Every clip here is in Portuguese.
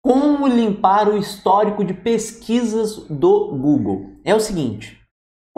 Como limpar o histórico de pesquisas do Google? É o seguinte,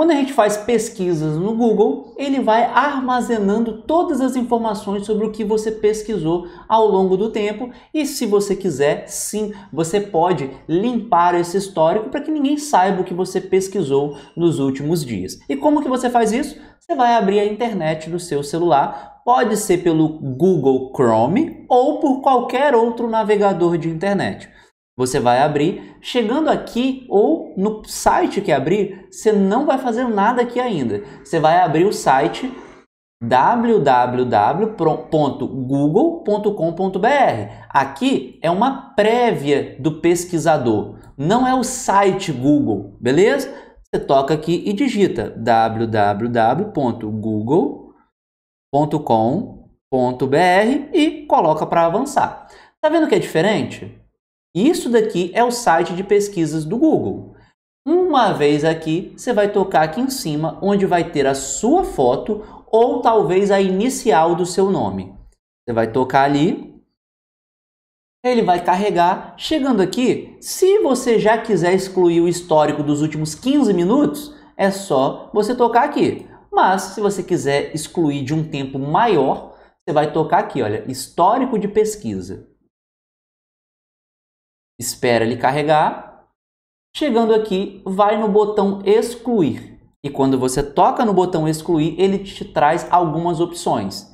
quando a gente faz pesquisas no Google, ele vai armazenando todas as informações sobre o que você pesquisou ao longo do tempo e se você quiser, sim, você pode limpar esse histórico para que ninguém saiba o que você pesquisou nos últimos dias. E como que você faz isso? Você vai abrir a internet do seu celular, pode ser pelo Google Chrome ou por qualquer outro navegador de internet. Você vai abrir, chegando aqui ou no site que abrir, você não vai fazer nada aqui ainda. Você vai abrir o site www.google.com.br. Aqui é uma prévia do pesquisador, não é o site Google, beleza? Você toca aqui e digita www.google.com.br e coloca para avançar. Tá vendo que é diferente? Isso daqui é o site de pesquisas do Google. Uma vez aqui, você vai tocar aqui em cima, onde vai ter a sua foto ou talvez a inicial do seu nome. Você vai tocar ali, ele vai carregar. Chegando aqui, se você já quiser excluir o histórico dos últimos 15 minutos, é só você tocar aqui. Mas se você quiser excluir de um tempo maior, você vai tocar aqui, olha, histórico de pesquisa espera ele carregar. Chegando aqui, vai no botão excluir. E quando você toca no botão excluir, ele te traz algumas opções.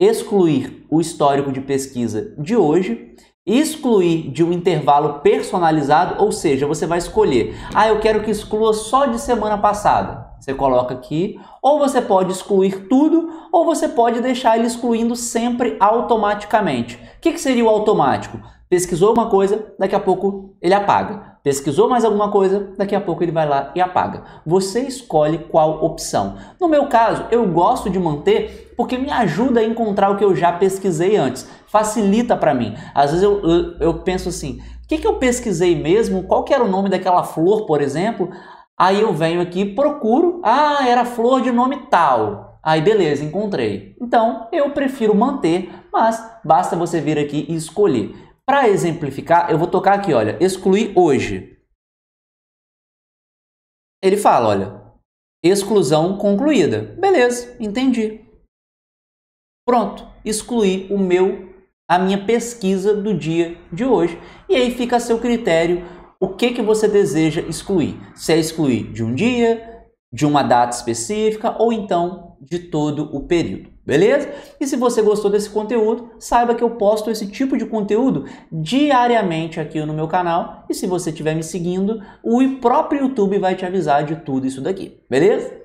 Excluir o histórico de pesquisa de hoje, excluir de um intervalo personalizado, ou seja, você vai escolher, ah, eu quero que exclua só de semana passada. Você coloca aqui, ou você pode excluir tudo, ou você pode deixar ele excluindo sempre automaticamente. O que, que seria o automático? Pesquisou uma coisa, daqui a pouco ele apaga. Pesquisou mais alguma coisa, daqui a pouco ele vai lá e apaga. Você escolhe qual opção. No meu caso, eu gosto de manter porque me ajuda a encontrar o que eu já pesquisei antes. Facilita para mim. Às vezes eu, eu, eu penso assim, o que, que eu pesquisei mesmo? Qual que era o nome daquela flor, por exemplo? Aí eu venho aqui, procuro, ah, era flor de nome tal. Aí beleza, encontrei. Então eu prefiro manter, mas basta você vir aqui e escolher. Para exemplificar, eu vou tocar aqui, olha, excluir hoje. Ele fala, olha, exclusão concluída. Beleza, entendi. Pronto, excluí o meu a minha pesquisa do dia de hoje. E aí fica a seu critério o que que você deseja excluir. Se é excluir de um dia, de uma data específica ou então de todo o período beleza? E se você gostou desse conteúdo, saiba que eu posto esse tipo de conteúdo diariamente aqui no meu canal. E se você estiver me seguindo, o próprio YouTube vai te avisar de tudo isso daqui, beleza?